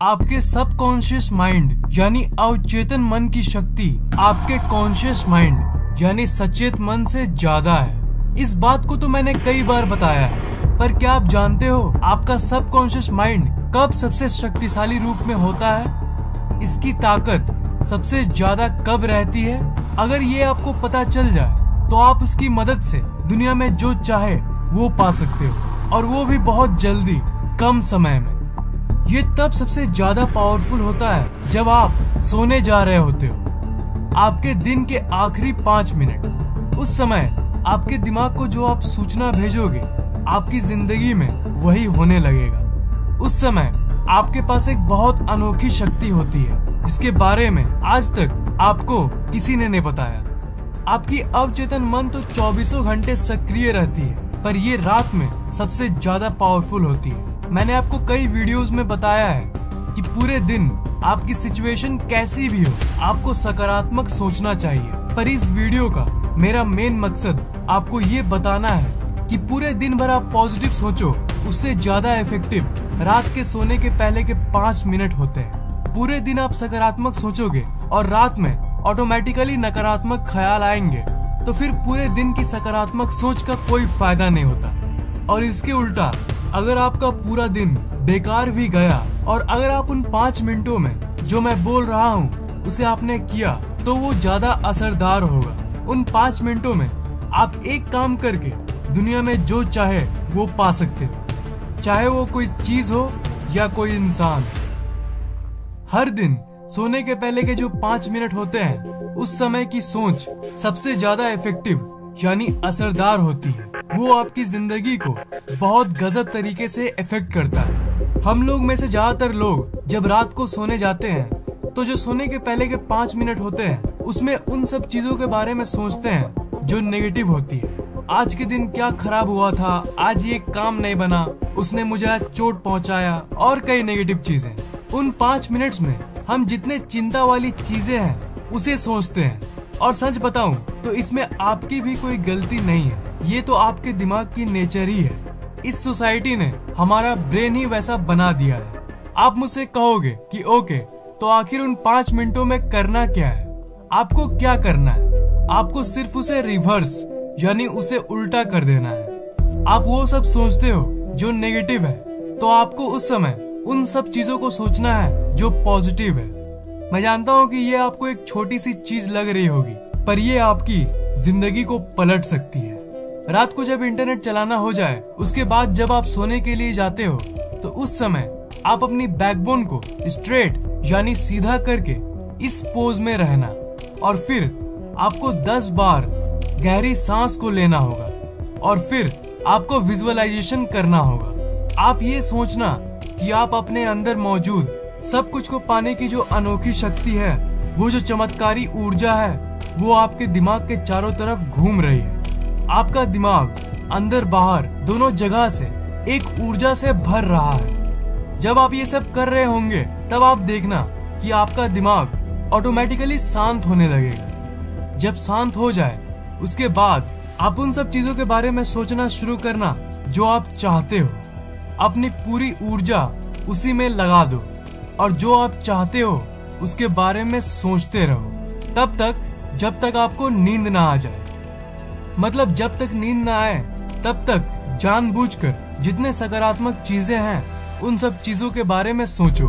आपके subconscious mind यानी अवचेतन मन की शक्ति, आपके कॉन्शियस माइंड यानी सचेत मन से ज़्यादा है। इस बात को तो मैंने कई बार बताया है, पर क्या आप जानते हो आपका सबकॉन्शियस माइंड कब सबसे शक्तिशाली रूप में होता है? इसकी ताकत सबसे ज़्यादा कब रहती है? अगर ये आपको पता चल जाए तो आप उसकी मदद से दुनिया में जो चाहे वो पा सकते हो, और वो भी बहुत जल्दी, कम समय में। ये तब सबसे ज़्यादा पावरफुल होता है जब आप सोने जा रहे होते हो। आपके दिन के आखिरी पाँच मिनट। उस समय आपके दिमाग को जो आप सूचना भेजोगे, आपकी ज़िंदगी में वही होने लगेगा। उस समय आपके पास एक बहुत अनोखी शक्ति होती है, जिसके बारे में आज तक आपको किसी ने नहीं बताया। आपकी अवचेतन मन तो चौबीसों घंटे सक्रिय रहती है, पर ये रात में सबसे ज़्यादा पावरफुल होती है। मैंने आपको कई वीडियोस में बताया है कि पूरे दिन आपकी सिचुएशन कैसी भी हो, आपको सकारात्मक सोचना चाहिए। पर इस वीडियो का मेरा मेन मकसद आपको ये बताना है कि पूरे दिन भर आप पॉजिटिव सोचो, उससे ज़्यादा इफ़ेक्टिव रात के सोने के पहले के पाँच मिनट होते हैं। पूरे दिन आप सकारात्मक सोचोगे और रात में ऑटोमेटिकली नकारात्मक ख्याल आएँगे तो फिर पूरे दिन की सकारात्मक सोच का कोई फ़ायदा नहीं होता। और इसके उल्टा अगर आपका पूरा दिन बेकार भी गया और अगर आप उन पाँच मिनटों में जो मैं बोल रहा हूँ उसे आपने किया तो वो ज़्यादा असरदार होगा। उन पाँच मिनटों में आप एक काम करके दुनिया में जो चाहे वो पा सकते हो। चाहे वो कोई चीज़ हो या कोई इंसान। हर दिन सोने के पहले के जो पाँच मिनट होते हैं, उस समय की सोच सबसे ज़्यादा इफ़ेक्टिव यानी असरदार होती है। वो आपकी ज़िंदगी को बहुत गजब तरीके से इफ़ेक्ट करता है। हम लोग में से ज़्यादातर लोग जब रात को सोने जाते हैं तो जो सोने के पहले के पाँच मिनट होते हैं, उसमें उन सब चीज़ों के बारे में सोचते हैं जो नेगेटिव होती है। आज के दिन क्या खराब हुआ था, आज ये काम नहीं बना, उसने मुझे आज चोट पहुँचाया, और कई नेगेटिव चीज़ें। उन पाँच मिनट्स में हम जितने चिंता वाली चीज़ें हैं, उसे सोचते हैं। और सच बताऊँ तो इसमें आपकी भी कोई गलती नहीं है। ये तो आपके दिमाग की नेचर ही है। इस सोसाइटी ने हमारा ब्रेन ही वैसा बना दिया है। आप मुझसे कहोगे कि, ओके तो आखिर उन पाँच मिनटों में करना क्या है? आपको क्या करना है? आपको सिर्फ़ उसे रिवर्स यानी उसे उल्टा कर देना है। आप वो सब सोचते हो जो नेगेटिव है। तो आपको उस समय उन सब चीज़ों को सोचना है जो पॉजिटिव है। मैं जानता हूँ कि ये आपको एक छोटी सी चीज़ लग रही होगी। पर ये आपकी ज़िंदगी को पलट सकती है। रात को जब इंटरनेट चलाना हो जाए, उसके बाद जब आप सोने के लिए जाते हो तो उस समय आप अपनी बैकबोन को स्ट्रेट यानी सीधा करके इस पोज में रहना और फिर आपको 10 बार गहरी सांस को लेना होगा और फिर आपको विजुअलाइजेशन करना होगा। आप ये सोचना कि आप अपने अंदर मौजूद सब कुछ को पाने की जो अनोखी शक्ति है, वो जो चमत्कारी ऊर्जा है वो आपके दिमाग के चारों तरफ़ घूम रही है। आपका दिमाग अंदर बाहर दोनों जगह से एक ऊर्जा से भर रहा है। जब आप ये सब कर रहे होंगे, तब आप देखना कि आपका दिमाग ऑटोमेटिकली शांत होने लगेगा। जब शांत हो जाए, उसके बाद आप उन सब चीज़ों के बारे में सोचना शुरू करना जो आप चाहते हो। अपनी पूरी ऊर्जा उसी में लगा दो और जो आप चाहते हो, उसके बारे में सोचते रहो। तब तक जब तक आपको नींद ना आ जाए। मतलब जब तक नींद ना आए, तब तक जानबूझकर जितने सकारात्मक चीज़ें हैं, उन सब चीज़ों के बारे में सोचो।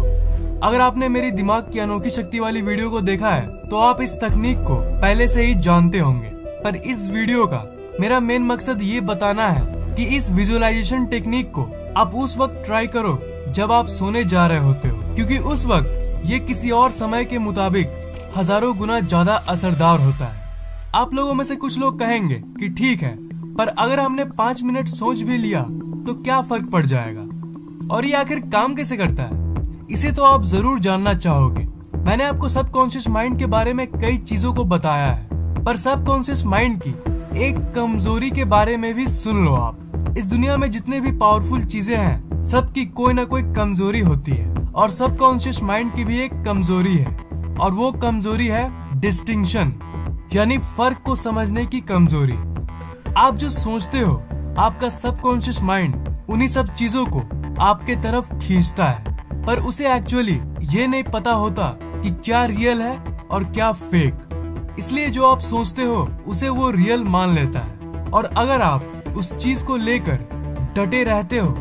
अगर आपने मेरी दिमाग की अनोखी शक्ति वाली वीडियो को देखा है तो आप इस तकनीक को पहले से ही जानते होंगे। पर इस वीडियो का मेरा मेन मकसद ये बताना है कि इस विजुअलाइजेशन टेक्निक को आप उस वक्त ट्राई करो जब आप सोने जा रहे होते हो। क्योंकि उस वक्त ये किसी और समय के मुताबिक हज़ारों गुना ज़्यादा असरदार होता है। आप लोगों में से कुछ लोग कहेंगे कि ठीक है, पर अगर हमने पाँच मिनट सोच भी लिया तो क्या फ़र्क पड़ जाएगा? और ये आखिर काम कैसे करता है? इसे तो आप ज़रूर जानना चाहोगे। मैंने आपको सबकॉन्शियस माइंड के बारे में कई चीज़ों को बताया है, पर सबकॉन्शियस माइंड की एक कमज़ोरी के बारे में भी सुन लो आप। इस दुनिया में जितने भी पावरफुल चीज़ें हैं, सबकी कोई ना कोई कमज़ोरी होती है, और सबकॉन्शियस माइंड की भी एक कमज़ोरी है। और वो कमज़ोरी है डिस्टिंक्शन यानी फ़र्क को समझने की कमज़ोरी। आप जो सोचते हो, आपका सबकॉन्शियस माइंड उन्हीं सब चीज़ों को आपके तरफ़ खींचता है। पर उसे एक्चुअली ये नहीं पता होता कि क्या रियल है और क्या फेक इसलिए जो आप सोचते हो, उसे वो रियल मान लेता है। और अगर आप उस चीज़ को लेकर डटे रहते हो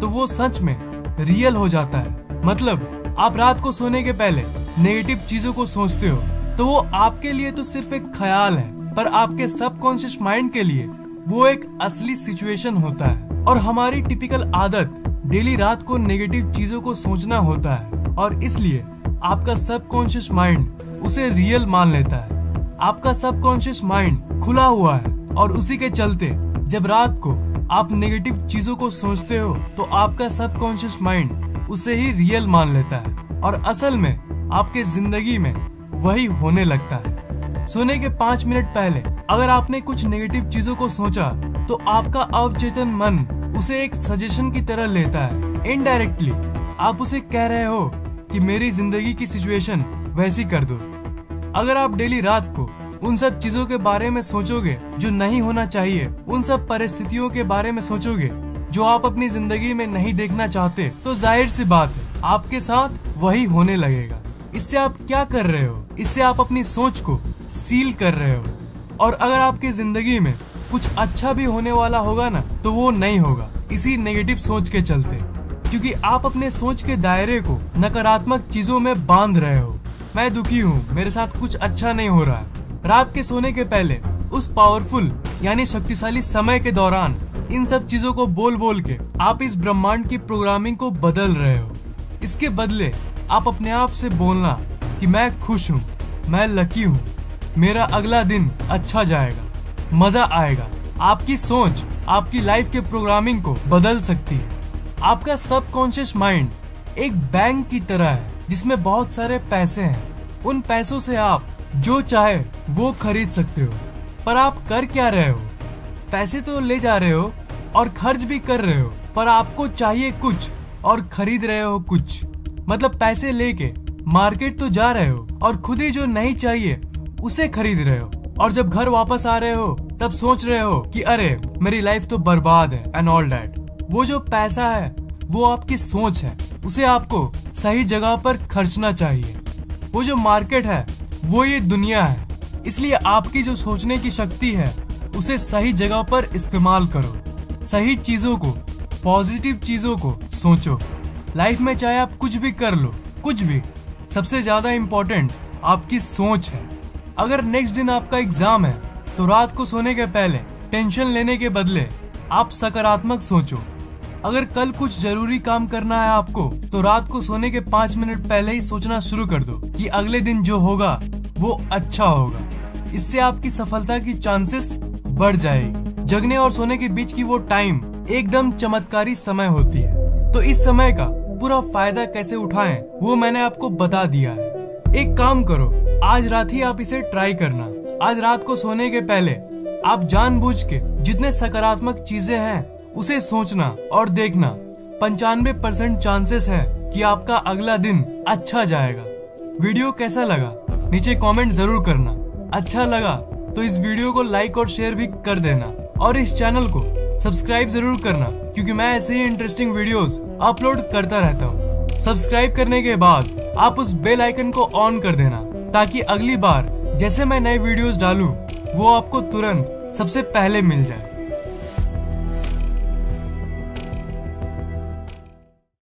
तो वो सच में रियल हो जाता है। मतलब आप रात को सोने के पहले नेगेटिव चीज़ों को सोचते हो तो वो आपके लिए तो सिर्फ़ एक ख्याल है, पर आपके सबकॉन्शियस माइंड के लिए वो एक असली सिचुएशन होता है। और हमारी टिपिकल आदत डेली रात को नेगेटिव चीज़ों को सोचना होता है, और इसलिए आपका सबकॉन्शियस माइंड उसे रियल मान लेता है। आपका सबकॉन्शियस माइंड खुला हुआ है, और उसी के चलते जब रात को आप नेगेटिव चीज़ों को सोचते हो तो आपका सबकॉन्शियस माइंड उसे ही रियल मान लेता है। और असल में आपके ज़िंदगी में वही होने लगता है। सोने के पाँच मिनट पहले अगर आपने कुछ नेगेटिव चीज़ों को सोचा तो आपका अवचेतन मन उसे एक सजेशन की तरह लेता है। इनडायरेक्टली आप उसे कह रहे हो कि मेरी ज़िंदगी की सिचुएशन वैसी कर दो। अगर आप डेली रात को उन सब चीज़ों के बारे में सोचोगे जो नहीं होना चाहिए, उन सब परिस्थितियों के बारे में सोचोगे जो आप अपनी ज़िंदगी में नहीं देखना चाहते तो ज़ाहिर सी बात है, आपके साथ वही होने लगेगा। इससे आप क्या कर रहे हो? इससे आप अपनी सोच को सील कर रहे हो। और अगर आपकी ज़िंदगी में कुछ अच्छा भी होने वाला होगा ना तो वो नहीं होगा। इसी नेगेटिव सोच के चलते। क्योंकि आप अपने सोच के दायरे को नकारात्मक चीज़ों में बाँध रहे हो। मैं दुखी हूँ, मेरे साथ कुछ अच्छा नहीं हो रहा है। रात के सोने के पहले उस पावरफुल यानी शक्तिशाली समय के दौरान इन सब चीज़ों को बोल बोल के आप इस ब्रह्मांड की प्रोग्रामिंग को बदल रहे हो। इसके बदले आप अपने आप से बोलना कि मैं खुश हूँ, मैं लकी हूँ। मेरा अगला दिन अच्छा जाएगा, मज़ा आएगा। आपकी सोच, आपकी लाइफ के प्रोग्रामिंग को बदल सकती है। आपका सबकॉन्शियस माइंड एक बैंक की तरह है, जिसमें बहुत सारे पैसे हैं। उन पैसों से आप जो चाहे वो खरीद सकते हो। पर आप कर क्या रहे हो? पैसे तो ले जा रहे हो और खर्च भी कर रहे हो, पर आपको चाहिए कुछ। और खरीद रहे हो कुछ। मतलब पैसे लेके, मार्केट तो जा रहे हो और खुद ही जो नहीं चाहिए, उसे खरीद रहे हो। और जब घर वापस आ रहे हो, तब सोच रहे हो कि अरे, मेरी लाइफ तो बर्बाद है एंड ऑल डैट वो जो पैसा है, वो आपकी सोच है। उसे आपको सही जगह पर खर्चना चाहिए। वो जो मार्केट है, वो ये दुनिया है। इसलिए आपकी जो सोचने की शक्ति है, उसे सही जगह पर इस्तेमाल करो। सही चीज़ों को पॉजिटिव चीज़ों को सोचो। लाइफ में चाहे आप कुछ भी कर लो, कुछ भी, सबसे ज़्यादा इम्पोर्टेंट आपकी सोच है। अगर नेक्स्ट दिन आपका एग्ज़ाम है तो रात को सोने के पहले टेंशन लेने के बदले, आप सकारात्मक सोचो। अगर कल कुछ ज़रूरी काम करना है आपको तो रात को सोने के पाँच मिनट पहले ही सोचना शुरू कर दो कि अगले दिन जो होगा, वो अच्छा होगा। इससे आपकी सफलता की चांसेस बढ़ जाएगी। जगने और सोने के बीच की वो टाइम एकदम चमत्कारी समय होती है। तो इस समय का पूरा फ़ायदा कैसे उठाएँ, वो मैंने आपको बता दिया है। एक काम करो, आज रात ही आप इसे ट्राई करना। आज रात को सोने के पहले आप जानबूझ के जितने सकारात्मक चीज़ें हैं, उसे सोचना और देखना। पंचानवे परसेंट चांसेस है कि आपका अगला दिन अच्छा जाएगा। वीडियो कैसा लगा, नीचे कमेंट ज़रूर करना। अच्छा लगा तो इस वीडियो को लाइक और शेयर भी कर देना। और इस चैनल को सब्सक्राइब ज़रूर करना। क्योंकि मैं ऐसे ही इंटरेस्टिंग वीडियोस अपलोड करता रहता हूँ। सब्सक्राइब करने के बाद आप उस बेल आइकन को ऑन कर देना, ताकि अगली बार जैसे मैं नए वीडियोस डालूं, वो आपको तुरंत सबसे पहले मिल जाए।